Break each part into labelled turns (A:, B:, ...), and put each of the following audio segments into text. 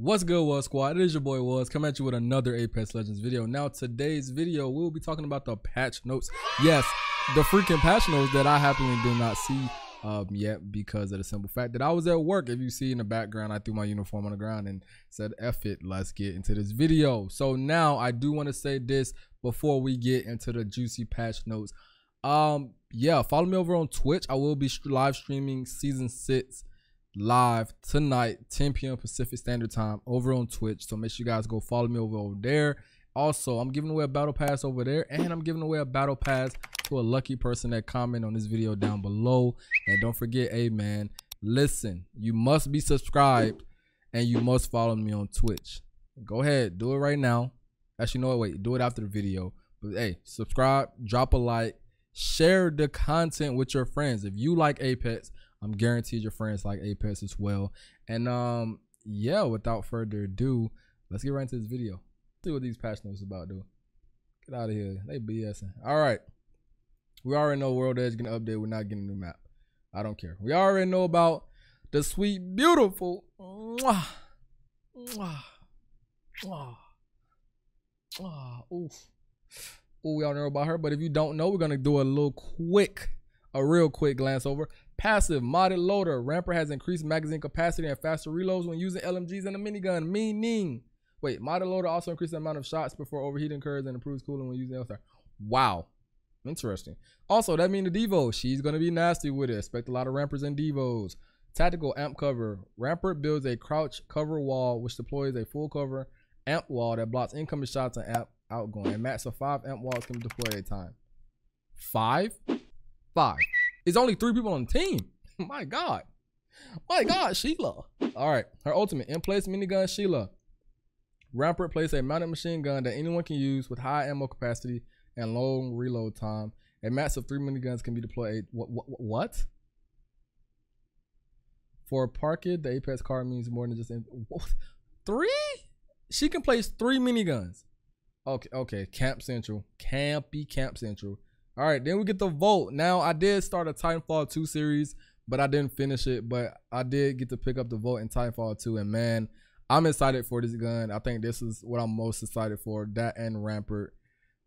A: What's good, Wuz Squad? It is your boy Wuz coming at you with another Apex Legends video. Now, today's video, we'll be talking about the patch notes. Yes, the freaking patch notes that I happily do not see um, yet because of the simple fact that I was at work. If you see in the background, I threw my uniform on the ground and said, F it, let's get into this video. So now I do want to say this before we get into the juicy patch notes. Um, yeah, follow me over on Twitch. I will be live streaming season six live tonight, 10 p.m. Pacific Standard Time over on Twitch. So make sure you guys go follow me over, over there. Also, I'm giving away a battle pass over there, and I'm giving away a battle pass to a lucky person that comment on this video down below. And don't forget, hey man, listen, you must be subscribed and you must follow me on Twitch. Go ahead, do it right now. Actually, no, wait, do it after the video. But hey, subscribe, drop a like, share the content with your friends. If you like Apex, I'm guaranteed your friends like Apex as well. And um, yeah, without further ado, let's get right into this video. See what these patch notes about, dude. Get out of here. They BSing. All right. We already know World Edge getting update. We're not getting a new map. I don't care. We already know about the sweet, beautiful. Mwah, mwah, mwah, mwah, oof. Ooh, we all know about her. But if you don't know, we're gonna do a little quick, a real quick glance over. Passive modded loader. Rampart has increased magazine capacity and faster reloads when using LMGs and a minigun. Meaning, wait, modded loader also increases the amount of shots before overheating occurs and improves cooling when using L-Star. Wow. Interesting. Also, that means the Devo. She's going to be nasty with it. Expect a lot of Ramparts and Devos. Tactical amp cover. Rampart builds a crouch cover wall, which deploys a full cover amp wall that blocks incoming shots and amp outgoing. A max of five amp walls can be deployed at a time. Five? Five. It's only three people on the team. My God. My God, Sheila. All right. Her ultimate in place minigun Sheila. Rampart places a mounted machine gun that anyone can use with high ammo capacity and long reload time. A max of three miniguns can be deployed. What? what, what? For Parked, the Apex card means more than just in, what? three. She can place three miniguns. Okay, okay. Camp Central, Campy Camp Central. All right, then we get the Volt. Now I did start a Titanfall 2 series, but I didn't finish it. But I did get to pick up the Volt in Titanfall 2, and man, I'm excited for this gun. I think this is what I'm most excited for. That and Rampart.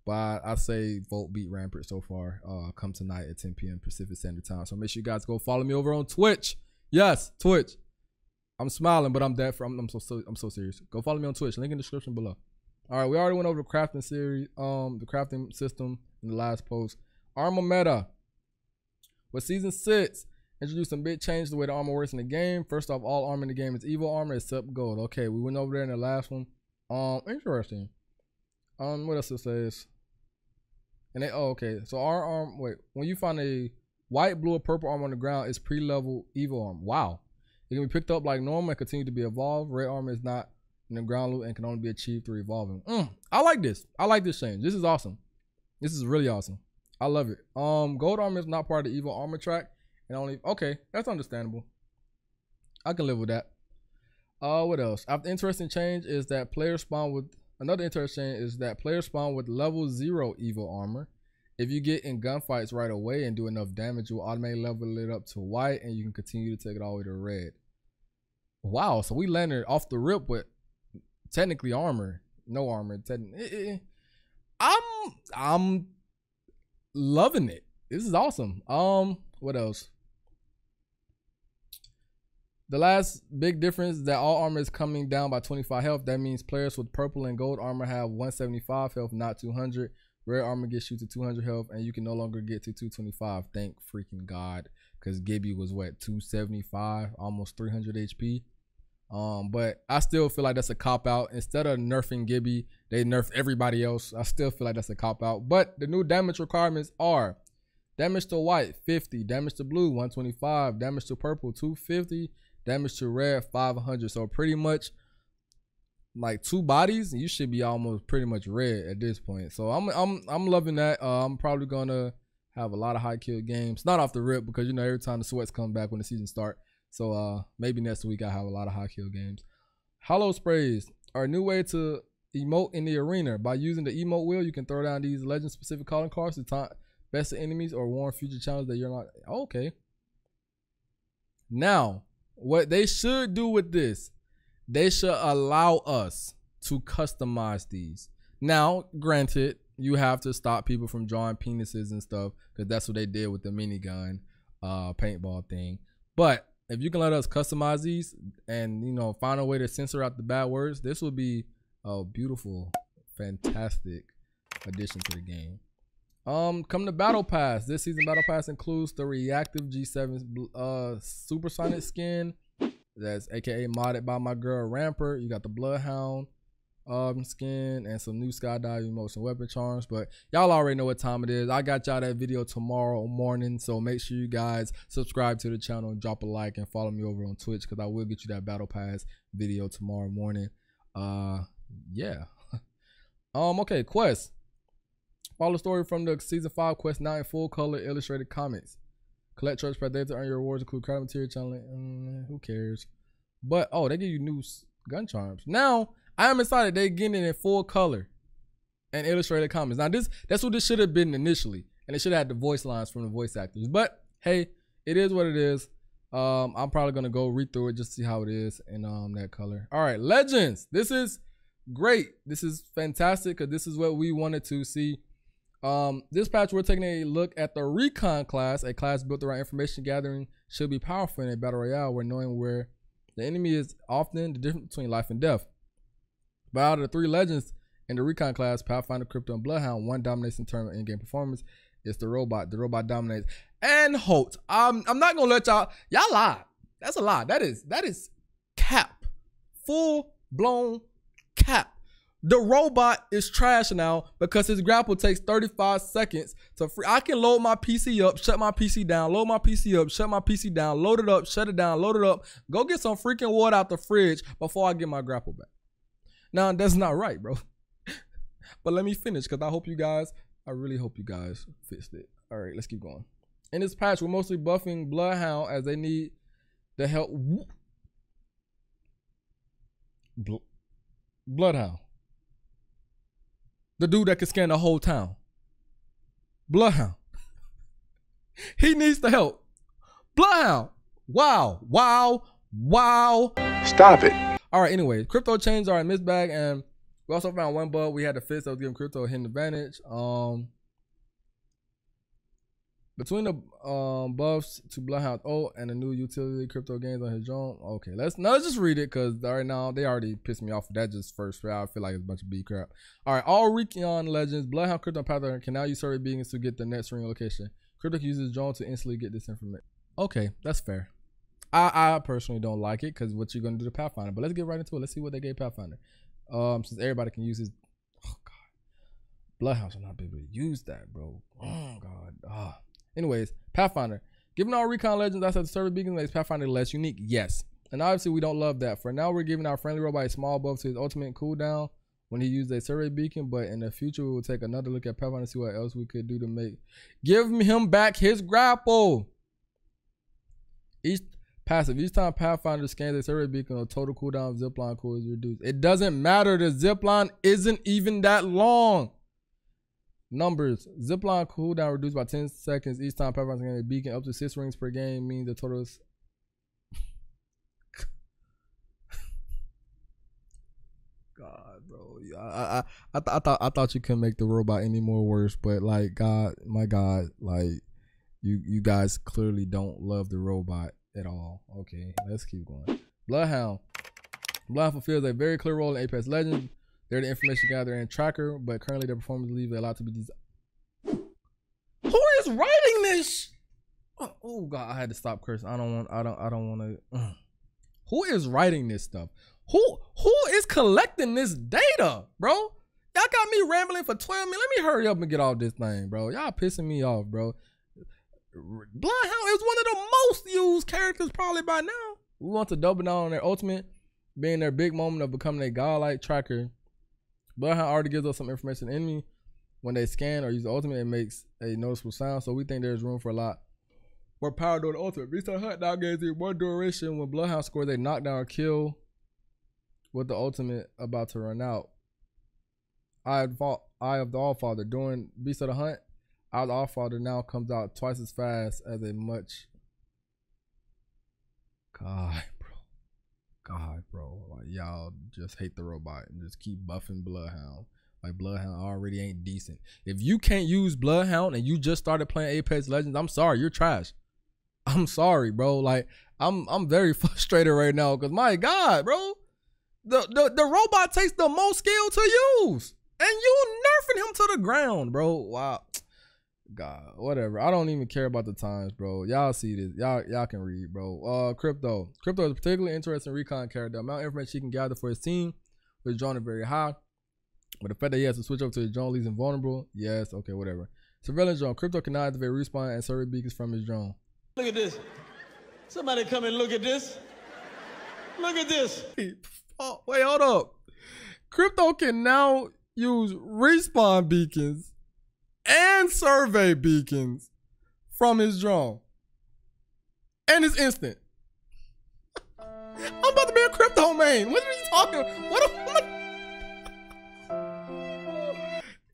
A: But I say Volt beat Rampart so far. Uh, come tonight at 10 p.m. Pacific Standard Time. So make sure you guys go follow me over on Twitch. Yes, Twitch. I'm smiling, but I'm dead for I'm, I'm so, so I'm so serious. Go follow me on Twitch. Link in the description below. All right, we already went over the crafting series, um, the crafting system in the last post. Armor meta. With season six, introduced some big change the way the armor works in the game. First off, all armor in the game is Evo armor except gold. Okay, we went over there in the last one. Um, interesting. Um, what else it says? And they oh okay. So our arm wait, when you find a white, blue, or purple armor on the ground, it's pre-level Evo armor. Wow. It can be picked up like normal and continue to be evolved. Red armor is not in the ground loot and can only be achieved through evolving. Mm, I like this. I like this change. This is awesome. This is really awesome. I love it. Um, gold armor is not part of the Evo armor track, and only okay, that's understandable. I can live with that. Uh, what else? After interesting change is that players spawn with another interesting is that players spawn with level zero Evo armor. If you get in gunfights right away and do enough damage, you will automatically level it up to white, and you can continue to take it all the way to red. Wow, so we landed off the rip with technically armor, no armor. Technically, eh, eh. I'm loving it. This is awesome. Um, what else? The last big difference that all armor is coming down by 25 health. That means players with purple and gold armor have 175 health, not 200. Rare armor gets you to 200 health, and you can no longer get to 225. Thank freaking God. Because Gibby was what, 275, almost 300 HP. Um, but I still feel like that's a cop out. Instead of nerfing Gibby, they nerf everybody else. I still feel like that's a cop out. But the new damage requirements are damage to white 50, damage to blue 125, damage to purple 250, damage to red 500. So pretty much like two bodies, you should be almost pretty much red at this point. So I'm I'm I'm loving that. Uh, I'm probably gonna have a lot of high kill games. Not off the rip because you know every time the sweats come back when the season start. So uh maybe next week I have a lot of high kill games. Holo sprays are a new way to emote in the arena. By using the emote wheel, you can throw down these legend specific calling cards to taunt best enemies or warn future challenges that you're not okay. Now, what they should do with this, they should allow us to customize these. Now, granted, you have to stop people from drawing penises and stuff because that's what they did with the minigun uh, paintball thing. But if you can let us customize these and you know find a way to censor out the bad words, this will be a beautiful, fantastic addition to the game. Um, come to Battle Pass. This season Battle Pass includes the reactive G7 uh supersonic skin. That's aka modded by my girl Rampart. You got the Bloodhound um skin and some new skydiving motion weapon charms. But y'all already know what time it is. I got y'all that video tomorrow morning. So make sure you guys subscribe to the channel and drop a like and follow me over on Twitch because I will get you that battle pass video tomorrow morning. Uh yeah. um okay, quest. Follow the story from the season five quest in full color illustrated comics. Collect church per day to earn your rewards, include credit material challenge. Mm, who cares? But oh, they give you new gun charms. Now I am excited they getting it in full color and illustrated comics. Now this that's what this should have been initially, and it should have had the voice lines from the voice actors. But hey, it is what it is. Um, I'm probably gonna go read through it just to see how it is in um that color. All right, legends. This is great. This is fantastic because this is what we wanted to see um, this patch, we're taking a look at the Recon class, a class built around information gathering should be powerful in a battle royale where knowing where the enemy is often the difference between life and death. But out of the three legends in the Recon class, Pathfinder, Crypto, and Bloodhound, one dominates in terms of in-game performance. It's the robot. The robot dominates. And Holt. I'm I'm not gonna let y'all y'all lie. That's a lie. That is that is cap. Full blown cap. The robot is trash now because his grapple takes 35 seconds to free. I can load my PC up, shut my PC down, load my PC up, shut my PC down, load it up, shut it down, load it up, go get some freaking water out the fridge before I get my grapple back. Now, that's not right, bro. but let me finish because I hope you guys, I really hope you guys fixed it. All right, let's keep going. In this patch, we're mostly buffing Bloodhound as they need the help. Bloodhound. The dude that can scan the whole town. Bloodhound. he needs the help. Bloodhound. Wow. Wow. Wow.
B: Stop it.
A: All right, anyway, crypto chains are in this bag, and we also found one bug. We had the fist that was giving crypto a hidden advantage. Um, between the um, buffs to Bloodhound O and the new utility crypto gains on his drone. Okay, let's now let's just read it because right now they already pissed me off that just first round. I feel like it's a bunch of B crap. All right, all Recon legends, Bloodhound Crypto Panther can now use survey beacons to get the next ring location. Crypto uses drone to instantly get this information. Okay, that's fair. I, I personally don't like it because what you're gonna do to Pathfinder. But let's get right into it. Let's see what they gave Pathfinder. Um, since everybody can use his oh god. Bloodhounds will not be able to use that, bro. Oh god. Ah. Anyways, Pathfinder. Given our recon legends, I said the service beacon makes Pathfinder less unique. Yes. And obviously, we don't love that. For now, we're giving our friendly robot a small buff to his ultimate cooldown when he used a survey beacon. But in the future, we will take another look at Pathfinder and see what else we could do to make give him back his grapple. Each passive, each time Pathfinder scans a survey beacon, the total cooldown of zipline cool is reduced. It doesn't matter. The zipline isn't even that long. Numbers. Zipline cooldown reduced by 10 seconds each time Pathfinder getting a beacon. Up to 6 rings per game means the total is... God, bro. I, I, I, th- I, thought I thought you couldn't make the robot any more worse, but like God, my God, like you you guys clearly don't love the robot at all. Okay, let's keep going. Bloodhound. Bloodhound fulfills a very clear role in Apex Legends they're the information gathering tracker, but currently their performance leaves a lot to be desired. Who is writing this? Oh, oh, God, I had to stop cursing. I don't want. I don't. I don't want to. Uh. Who is writing this stuff? Who who is collecting this data, bro? Y'all got me rambling for 12 minutes. Let me hurry up and get off this thing, bro. Y'all pissing me off, bro. Bloodhound is one of the most used characters probably by now. We want to double down on their ultimate, being their big moment of becoming a godlike tracker Bloodhound already gives us some information in me. When they scan or use the ultimate, it makes a noticeable sound. So we think there's room for a lot more power during the ultimate. Beast of the Hunt now gives you more duration when Bloodhound scores a knockdown or kill with the ultimate about to run out. Eye of, Eye of the Allfather. During Beast of the Hunt, Eye of the Allfather now comes out twice as fast as a much. God, bro. God, bro. Like y'all just hate the robot and just keep buffing Bloodhound. Like Bloodhound already ain't decent. If you can't use Bloodhound and you just started playing Apex Legends, I'm sorry, you're trash. I'm sorry, bro. Like I'm I'm very frustrated right now because my God, bro, the, the the robot takes the most skill to use, and you nerfing him to the ground, bro. Wow. God, whatever. I don't even care about the times, bro. Y'all see this. Y'all y'all can read, bro. Uh crypto. Crypto is a particularly interesting recon character. The amount of information he can gather for his team was drawn very high. But the fact that he has to switch over to his drone leaves him vulnerable. Yes, okay, whatever. Surveillance drone. Crypto cannot activate respawn and survey beacons from his drone.
B: Look at this. Somebody come and look at this. Look at this.
A: Oh, wait, hold up. Crypto can now use respawn beacons and survey beacons from his drone. And it's instant. I'm about to be a crypto main. What are you talking? What? what?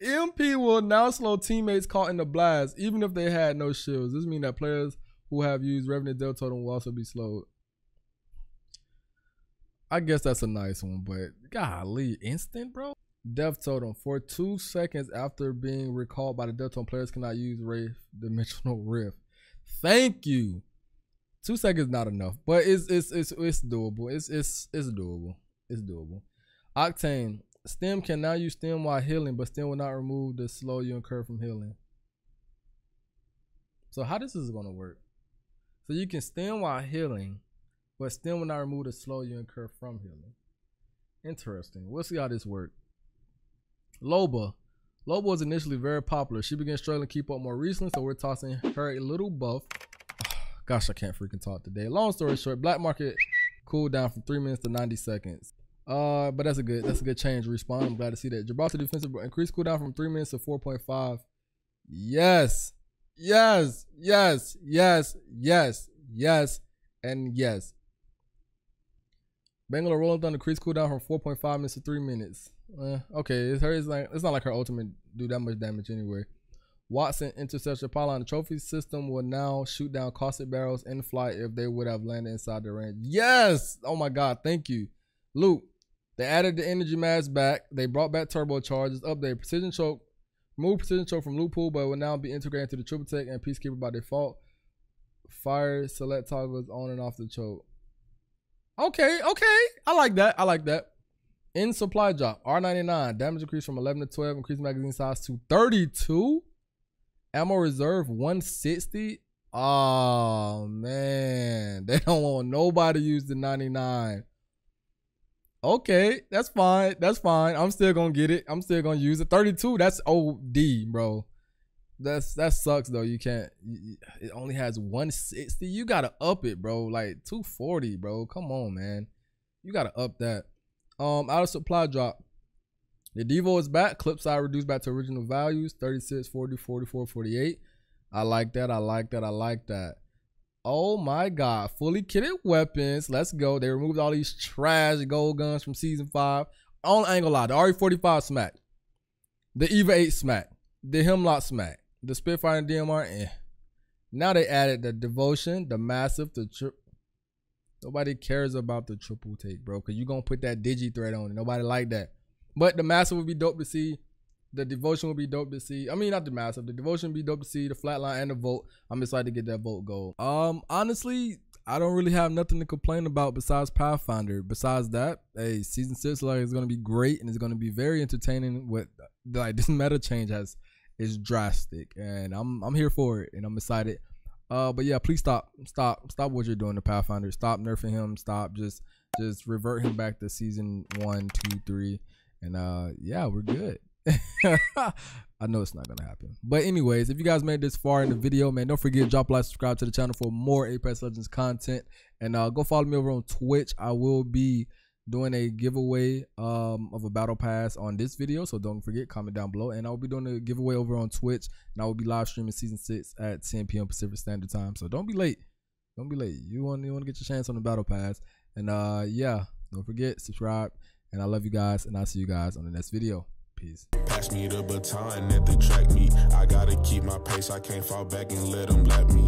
A: MP will now slow teammates caught in the blast, even if they had no shields. This means that players who have used Revenant Death Totem will also be slowed. I guess that's a nice one, but golly, instant, bro. Death Totem. For two seconds after being recalled by the Death Totem, players cannot use Wraith Dimensional Rift. Thank you. Two seconds not enough, but it's it's it's it's doable. It's it's it's doable. It's doable. Octane. Stim can now use stim while healing, but Stim will not remove the slow you incur from healing. So how this is gonna work? So you can stim while healing, but stim will not remove the slow you incur from healing. Interesting. We'll see how this works. Loba. Loba was initially very popular. She began struggling to keep up more recently, so we're tossing her a little buff. Gosh, I can't freaking talk today. Long story short, black market cooled down from three minutes to 90 seconds. Uh, but that's a good that's a good change. Respawn. I'm glad to see that. Gibraltar defensive increased cooldown from three minutes to 4.5. Yes. Yes, yes, yes, yes, yes, and yes. Bangalore rolling the crease cooldown from 4.5 minutes to 3 minutes. Uh, okay, it's her. It's like it's not like her ultimate do that much damage anyway. Wattson intercepts your pylon. The trophy system will now shoot down caustic barrels in flight if they would have landed inside the range. Yes! Oh my god, thank you. Luke, they added the energy mass back. They brought back turbochargers, update precision choke Remove precision choke from loop pool, but will now be integrated to the triple tech and peacekeeper by default. Fire select toggles on and off the choke. Okay, okay. I like that. I like that. In supply drop, R99, damage increase from 11 to 12, increase magazine size to 32. Ammo reserve 160. Oh man, they don't want nobody to use the 99 okay, that's fine. That's fine. I'm still gonna get it. I'm still gonna use it. 32, that's OD, bro. That's that sucks though. You can't. It only has 160. You gotta up it, bro. Like 240, bro. Come on, man. You gotta up that. Um, out of supply drop. The Devo is back. Clip side reduced back to original values 36, 40, 44, 48. I like that. I like that. I like that. Oh my god. Fully kitted weapons. Let's go. They removed all these trash gold guns from season five. On angle lie, the RE45 smack. The EVA 8 smack. The Hemlock smack. The Spitfire and DMR, eh. Now they added the devotion, the Mastiff, the tri- Nobody cares about the triple take, bro. Cause you gonna put that digi thread on it. Nobody like that. But the Mastiff would be dope to see. The devotion will be dope to see. I mean, not the Mastiff. The devotion be dope to see. The flatline and the Volt. I'm excited to get that Volt goal. Um, honestly, I don't really have nothing to complain about besides Pathfinder. Besides that, hey, season six like is gonna be great and it's gonna be very entertaining. With like this meta change has is drastic, and I'm I'm here for it, and I'm excited. Uh, but yeah, please stop, stop, stop what you're doing to Pathfinder. Stop nerfing him. Stop just just revert him back to season one, two, three, and uh, yeah, we're good. I know it's not gonna happen. But anyways, if you guys made this far in the video, man, don't forget to drop a like, subscribe to the channel for more Apex Legends content, and uh, go follow me over on Twitch. I will be doing a giveaway um, of a battle pass on this video, so don't forget comment down below. And I will be doing a giveaway over on Twitch, and I will be live streaming season six at 10 p.m. Pacific Standard Time. So don't be late. Don't be late. You want you want to get your chance on the battle pass, and uh, yeah, don't forget subscribe. And I love you guys, and I'll see you guys on the next video. Peace.
C: Pass me the baton at the track meet. I gotta keep my pace. I can't fall back and let them let me.